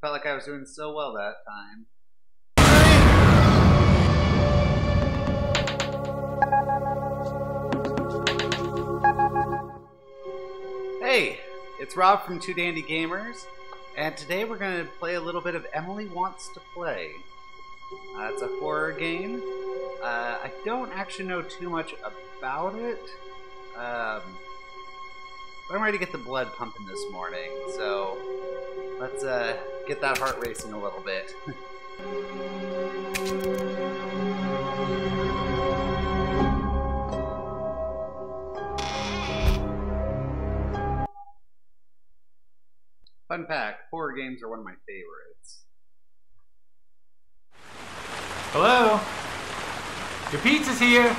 Felt like I was doing so well that time. Hey, it's Rob from Two Dandy Gaymers, and today we're going to play a little bit of Emily Wants to Play. Uh, it's a horror game. Uh, I don't actually know too much about it, um, but I'm ready to get the blood pumping this morning, so let's uh, get that heart racing a little bit. Fun fact, horror games are one of my favorites. Hello? Your pizza's here.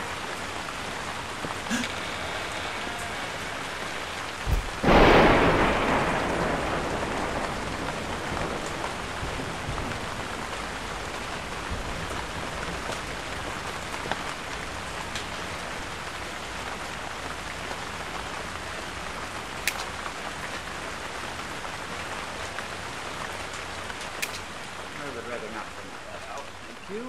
I would rather not bring that out. Thank you.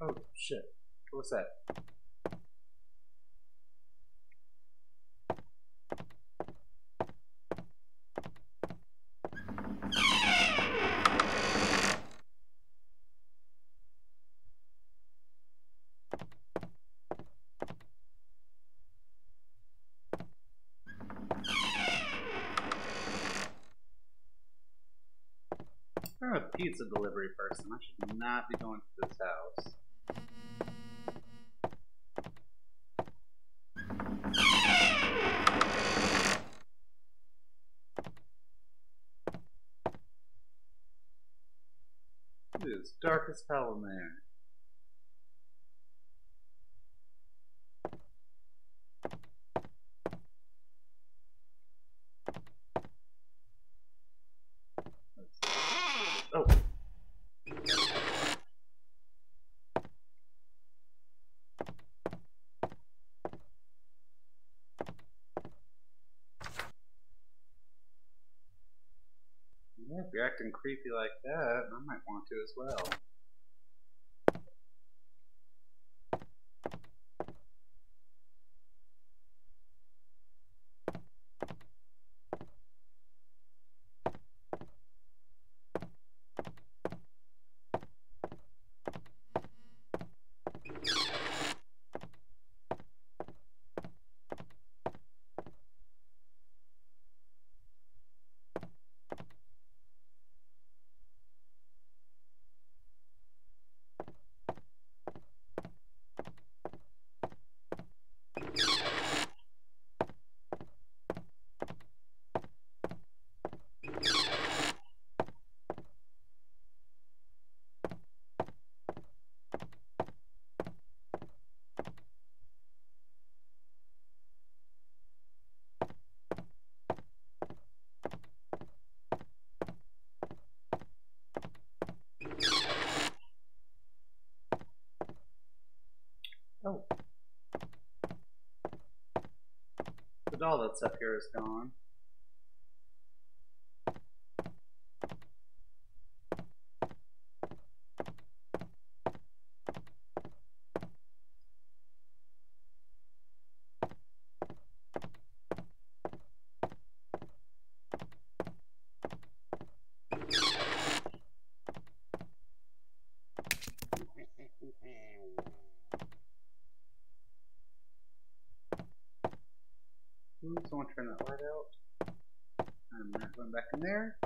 Oh shit. What was that? I'm a pizza delivery person. I should not be going to this house. It is dark as hell in there. Oh. Yeah, you're acting creepy like that, might want to as well. Doll that's up here is gone. Turn that light out. I'm not going back in there.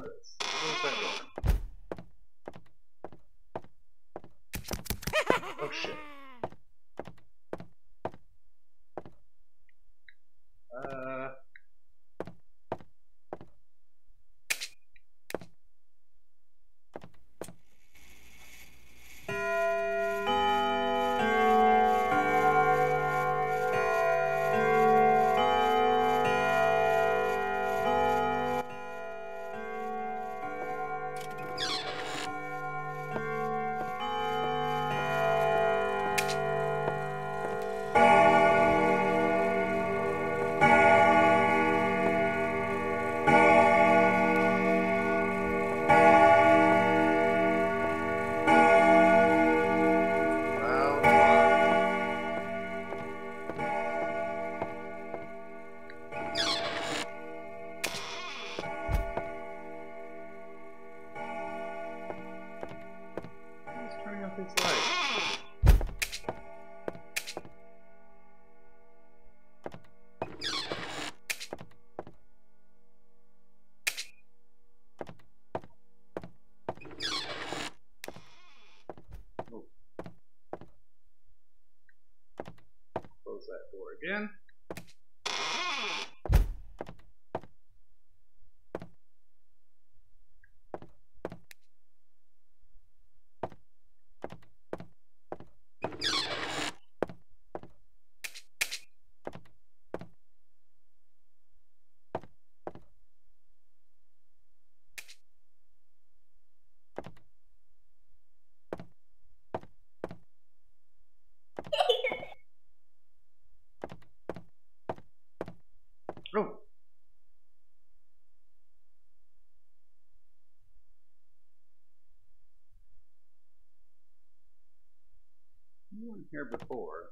Close here before.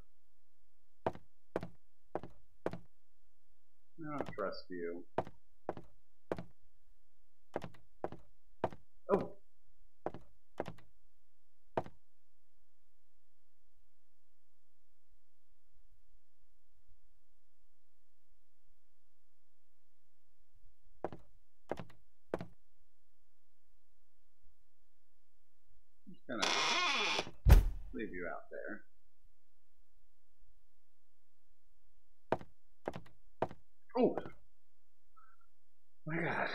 I don't trust you. Oh. I'm just gonna leave you out there. Oh! My god.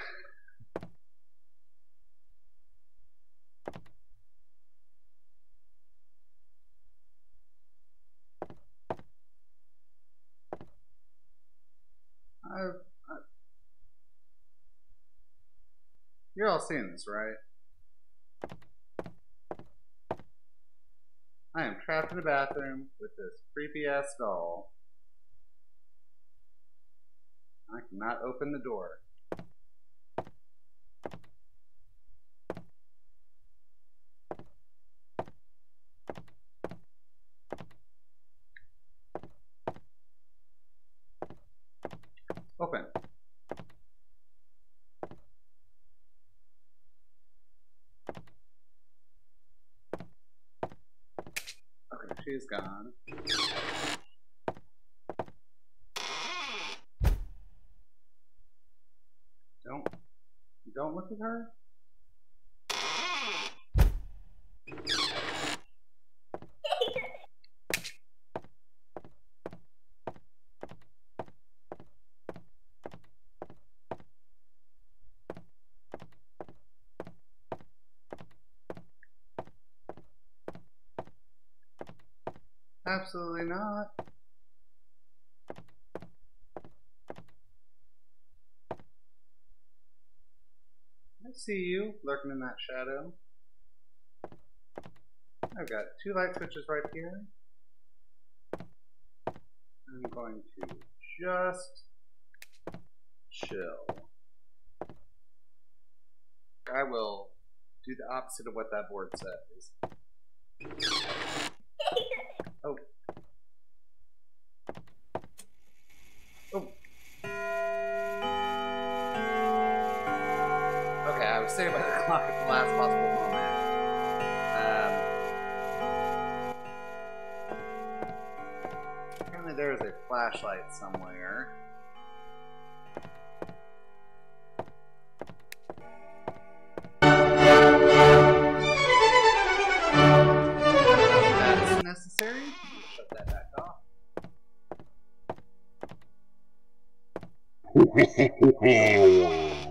I've, I, you're all seeing this, right? I am trapped in a bathroom with this creepy ass doll. I cannot open the door. Open. She's gone. Don't don't look at her. Absolutely not. I see you lurking in that shadow. I've got two light switches right here. I'm going to just chill. I will do the opposite of what that board says. Oh. The last possible moment. Um, apparently there is a flashlight somewhere. That's necessary. Shut that back off.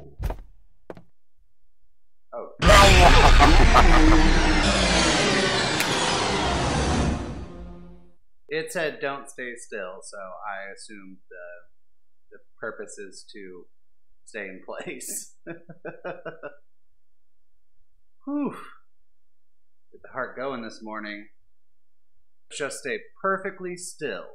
It said don't stay still, so I assumed the the purpose is to stay in place. Whew. Get the heart going this morning. Just stay perfectly still.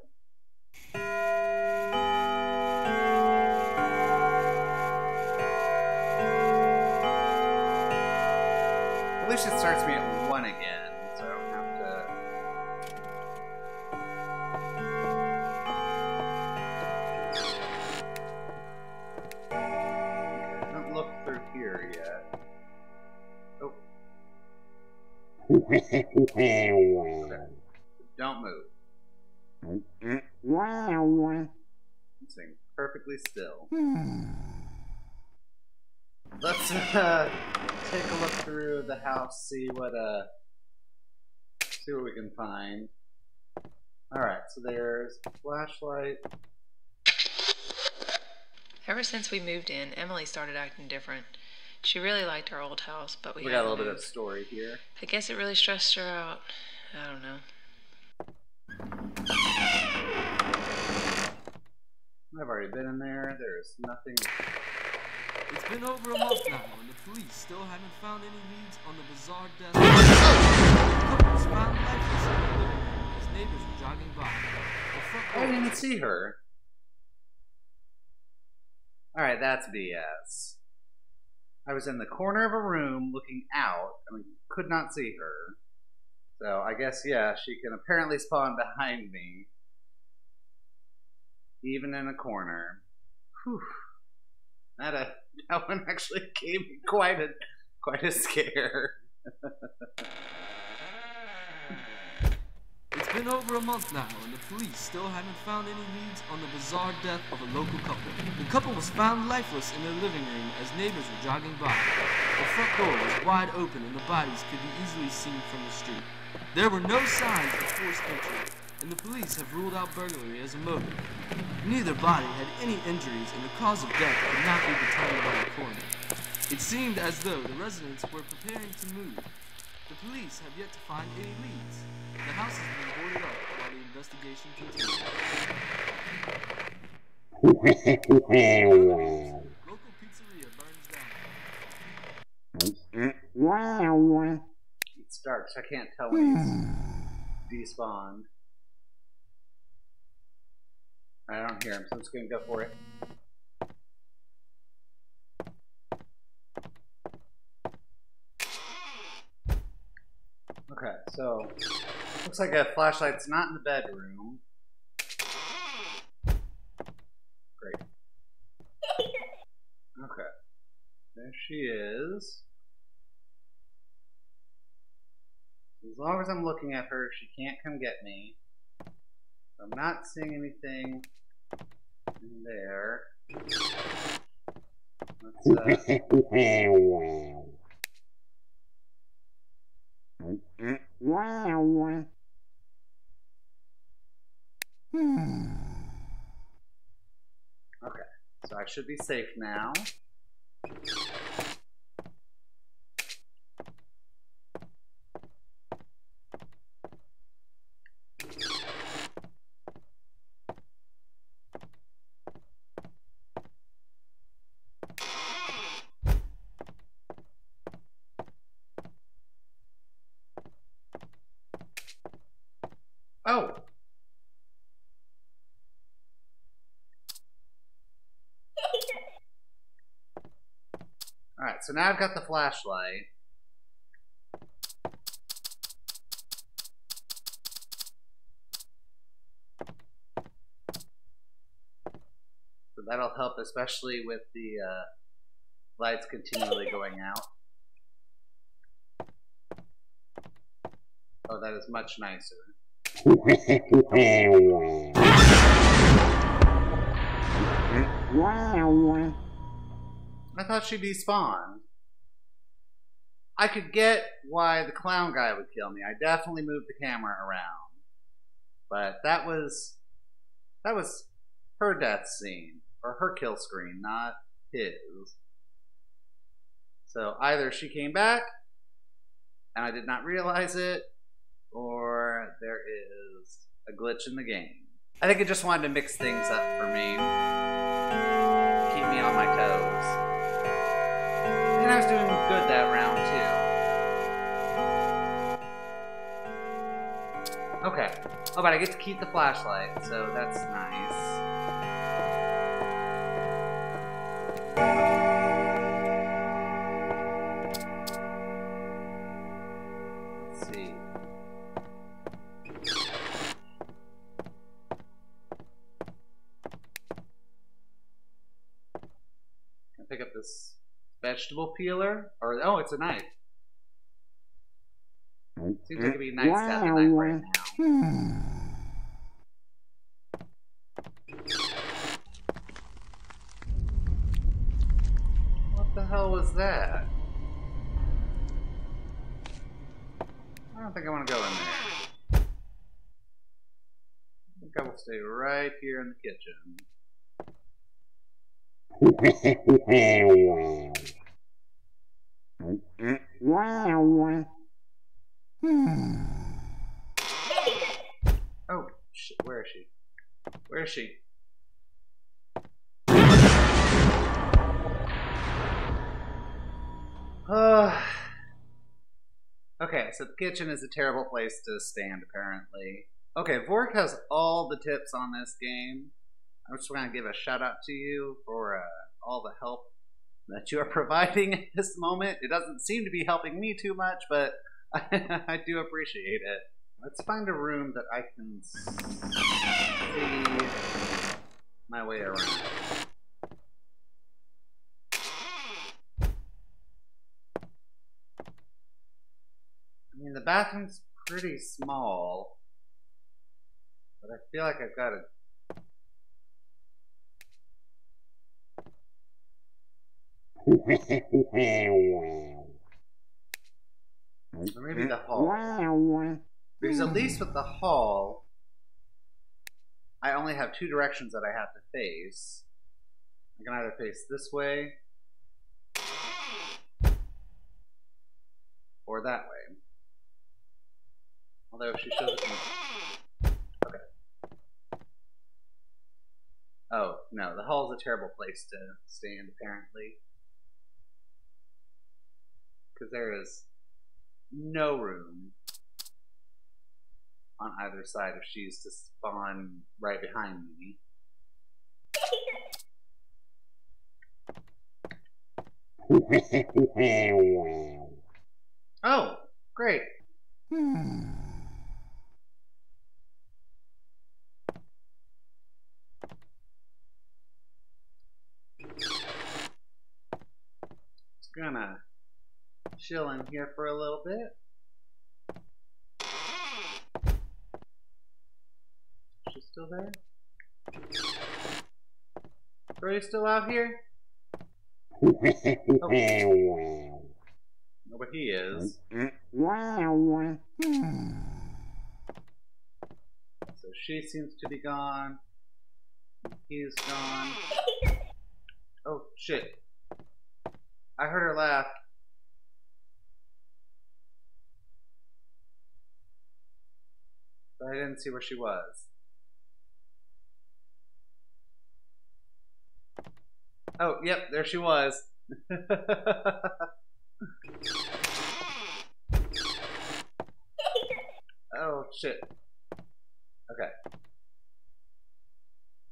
At least it starts me at one again, here yet. Oh. Don't move. Sing perfectly still. Let's uh, take a look through the house, see what uh, see what we can find. All right, so there's a flashlight. Ever since we moved in, Emily started acting different. She really liked our old house, but we, We got a to little bit of story here. I guess it really stressed her out. I don't know. I've already been in there. There's nothing. It's been over a month now, and the police still haven't found any leads on the bizarre death. The couple was found lifeless in their living room as neighbors were jogging by. I didn't even see her. Alright, that's BS. I was in the corner of a room looking out and could not see her. So I guess, yeah, she can apparently spawn behind me. Even in a corner. Whew. That, uh, that one actually gave me quite a, quite a scare. It's been over a month now, and the police still haven't found any leads on the bizarre death of a local couple. The couple was found lifeless in their living room as neighbors were jogging by. The front door was wide open, and the bodies could be easily seen from the street. There were no signs of forced entry, and the police have ruled out burglary as a motive. Neither body had any injuries, and the cause of death could not be determined by the coroner. It seemed as though the residents were preparing to move. The police have yet to find any leads. The house has been boarded up while the investigation continues. Local pizzeria burns down. It's dark, so I can't tell when he's despawned. I don't hear him, so I'm just gonna go for it. Okay, so looks like a flashlight's not in the bedroom. Great. Okay. There she is. As long as I'm looking at her, she can't come get me. I'm not seeing anything in there. Let's, uh, okay, so I should be safe now. Oh! Alright, so now I've got the flashlight. So that'll help, especially with the uh, lights continually going out. Oh, that is much nicer. I thought she'd despawned. I could get why the clown guy would kill me. I definitely moved the camera around. But that was that was her death scene or her kill screen, not his. So either she came back and I did not realize it or there is a glitch in the game. I think it just wanted to mix things up for me. Keep me on my toes. And I was doing good that round Okay. Oh, but I get to keep the flashlight, so that's nice. Let's see. Can I pick up this vegetable peeler? Or oh, it's a knife. Seems like it'd be nice to have the knife right now. Hmm. What the hell was that? I don't think I want to go in there. I think I will stay right here in the kitchen. Oh, where is she? Where is she? Uh, okay, so the kitchen is a terrible place to stand, apparently. Okay, Vork has all the tips on this game. I'm just going to give a shout out to you for uh, all the help that you are providing at this moment. It doesn't seem to be helping me too much, but I do appreciate it. Let's find a room that I can see my way around. I mean, the bathroom's pretty small, but I feel like I've got to. Or maybe the hall. Because at least hmm. with the hall, I only have two directions that I have to face. I can either face this way or that way. Although if she shows it. Okay. Oh, no, the hall is a terrible place to stand, apparently. Because there is no room on either side if she's to spawn right behind me. Oh, great. Just gonna chill in here for a little bit. Still there? Still out here? Oh. No, but he is. So she seems to be gone. He's gone. Oh, shit. I heard her laugh. But I didn't see where she was. Oh, yep, there she was. oh, shit. Okay.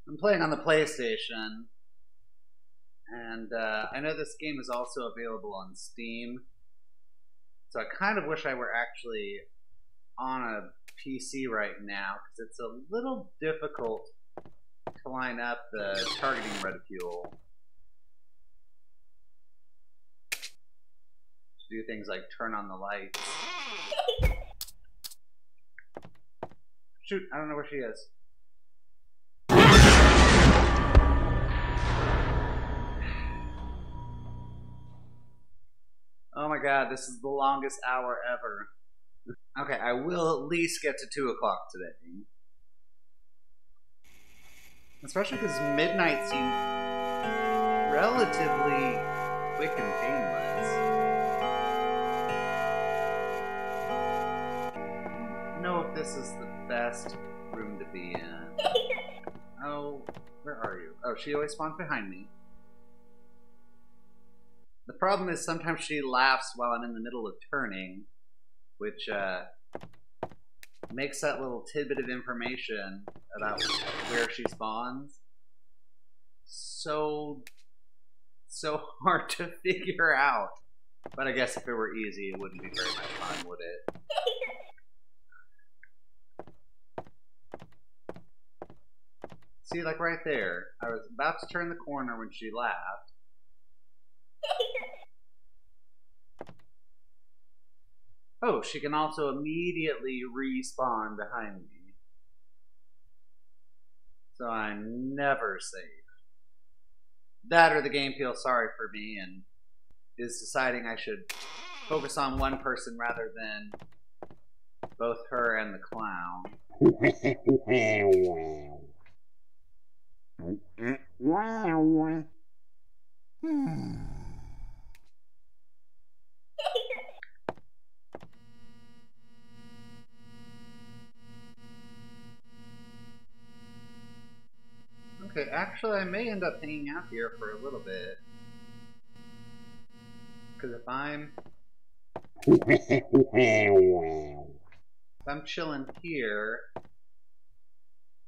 I'm playing on the PlayStation, and uh, I know this game is also available on Steam. So I kind of wish I were actually on a PC right now because it's a little difficult to line up the targeting reticule. Do things like turn on the lights. Shoot, I don't know where she is. Oh my god, this is the longest hour ever. Okay, I will at least get to 2 o'clock today. Especially because midnight seemed relatively quick and painless. This is the best room to be in. Oh, where are you? Oh, she always spawns behind me. The problem is sometimes she laughs while I'm in the middle of turning, which uh, makes that little tidbit of information about where she spawns so so hard to figure out. But I guess if it were easy, it wouldn't be very much fun, would it? See, like right there, I was about to turn the corner when she laughed. Oh, she can also immediately respawn behind me. So I'm never safe. That or the game feels sorry for me and is deciding I should focus on one person rather than both her and the clown. Okay, actually, I may end up hanging out here for a little bit. Because if I'm if I'm chilling here,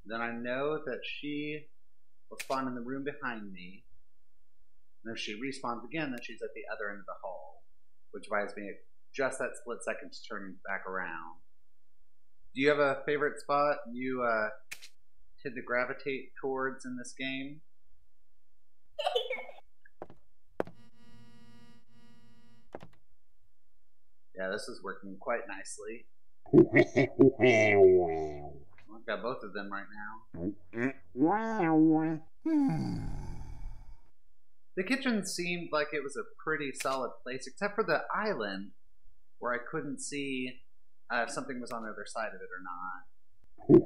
then I know that she will spawn in the room behind me. And if she respawns again, then she's at the other end of the hall, which buys me just that split second to turn back around. Do you have a favorite spot you uh, tend to gravitate towards in this game? Yeah, this is working quite nicely. I've got both of them right now. The kitchen seemed like it was a pretty solid place, except for the island, where I couldn't see uh, if something was on the other side of it or not.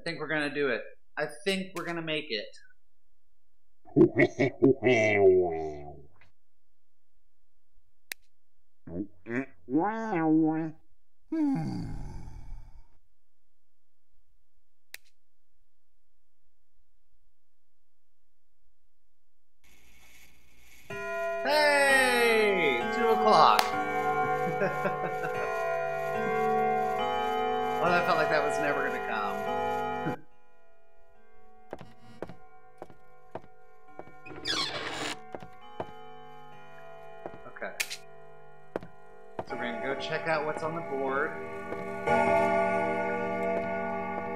I think we're gonna do it. I think we're gonna make it. Hey! Two o'clock. well, I felt like that was never gonna come. Check out what's on the board.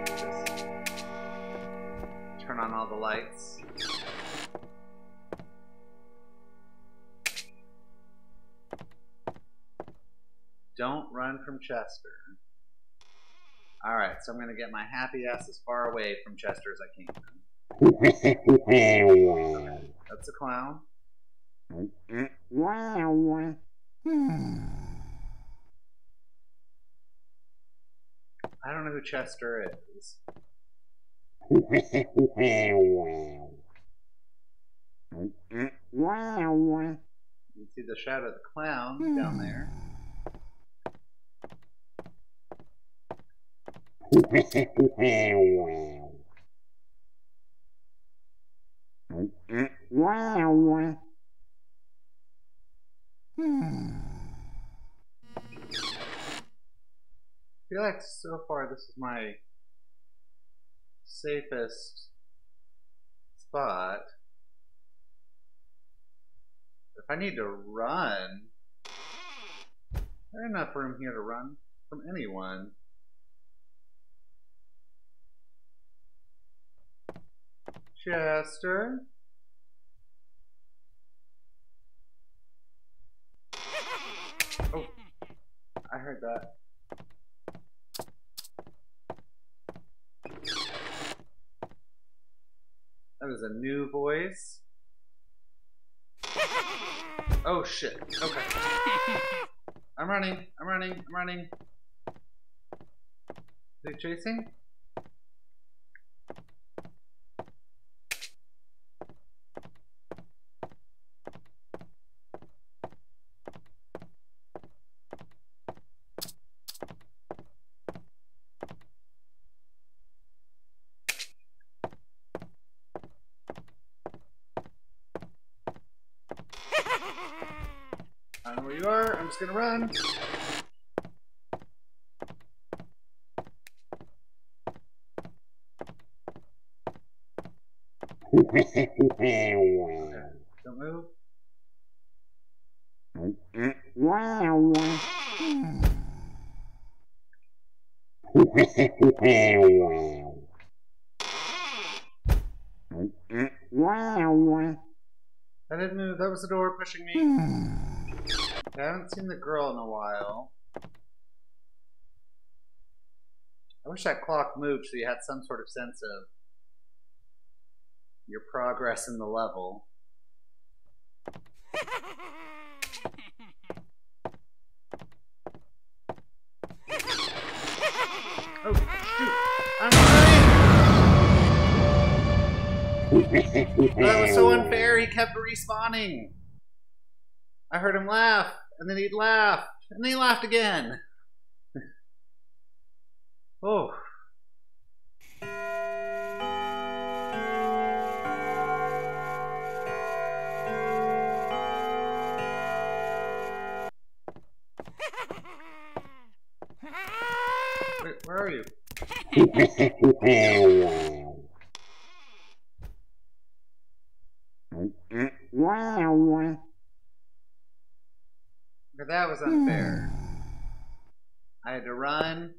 Just turn on all the lights. Don't run from Chester. Alright, so I'm gonna get my happy ass as far away from Chester as I can. That's a clown. Hmm. I don't know who Chester is. you see the shadow of the clown down there. hmm. Feel like so far this is my safest spot. If I need to run, there's enough room here to run from anyone. Chester? Oh, I heard that. That is a new voice. Oh shit. Okay. I'm running. I'm running. I'm running. Are they chasing? I know just gonna run. Don't move. I didn't move. That was the door pushing me. I haven't seen the girl in a while. I wish that clock moved so you had some sort of sense of your progress in the level. Oh, shoot! I'm running! that was so unfair. He kept respawning. I heard him laugh, and then he'd laugh, and then he laughed again. oh. Wait, where are you? But that was unfair. I had to run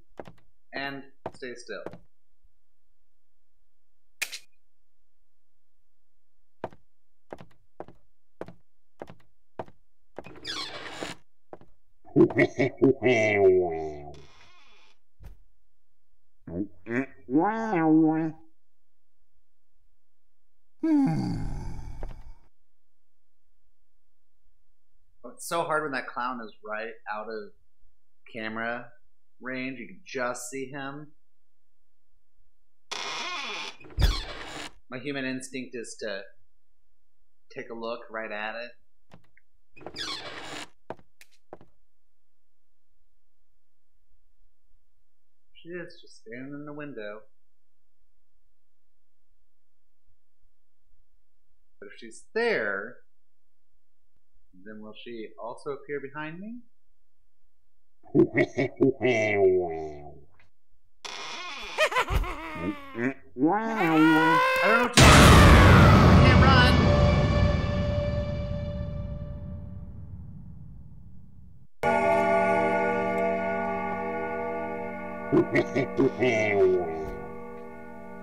and stay still. Hmm. It's so hard when that clown is right out of camera range. You can just see him. My human instinct is to take a look right at it. She is just standing in the window. But if she's there, then will she also appear behind me? I don't know what to do. I can't run.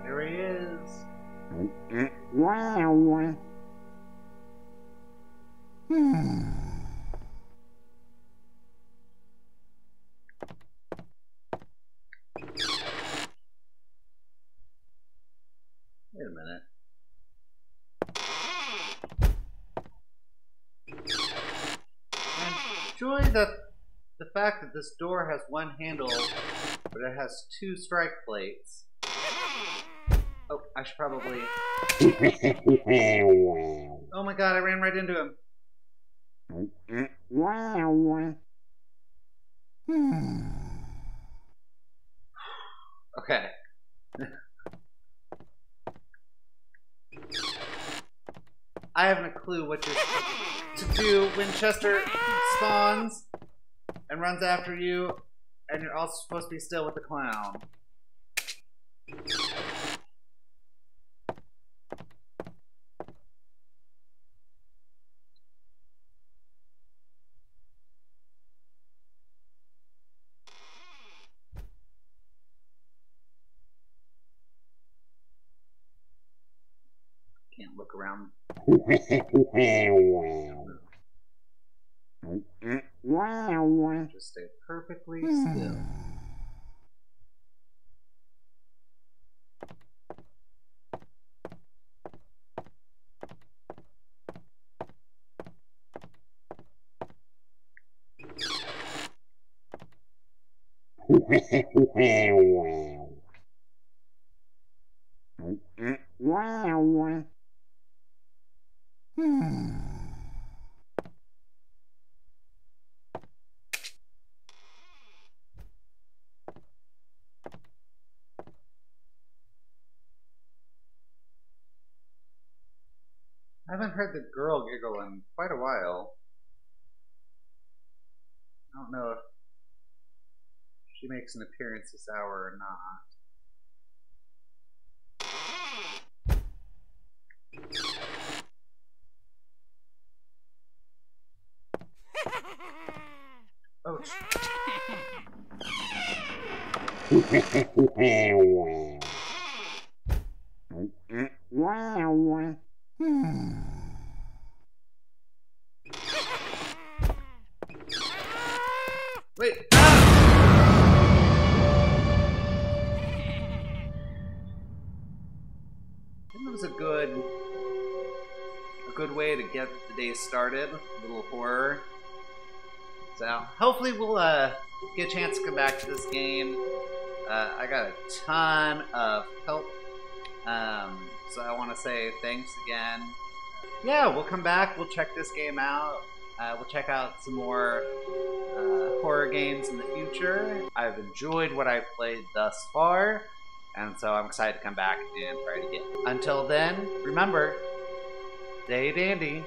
There he is. Hmm. Wait a minute. Enjoy the the fact that this door has one handle, but it has two strike plates. Oh, I should probably. Oh my god, I ran right into him. Okay. I haven't a clue what to do when Chester spawns and runs after you, and you're also supposed to be still with the clown. Can't look around. Just stay perfectly hmm. still. makes an appearance this hour or not. Ouch. Wait, was a good, a good way to get the day started. A little horror. So hopefully we'll uh, get a chance to come back to this game. Uh, I got a ton of help, um, so I want to say thanks again. Yeah, we'll come back. We'll check this game out. Uh, we'll check out some more uh, horror games in the future. I've enjoyed what I've played thus far, and so I'm excited to come back and try it again. Until then, remember, stay dandy.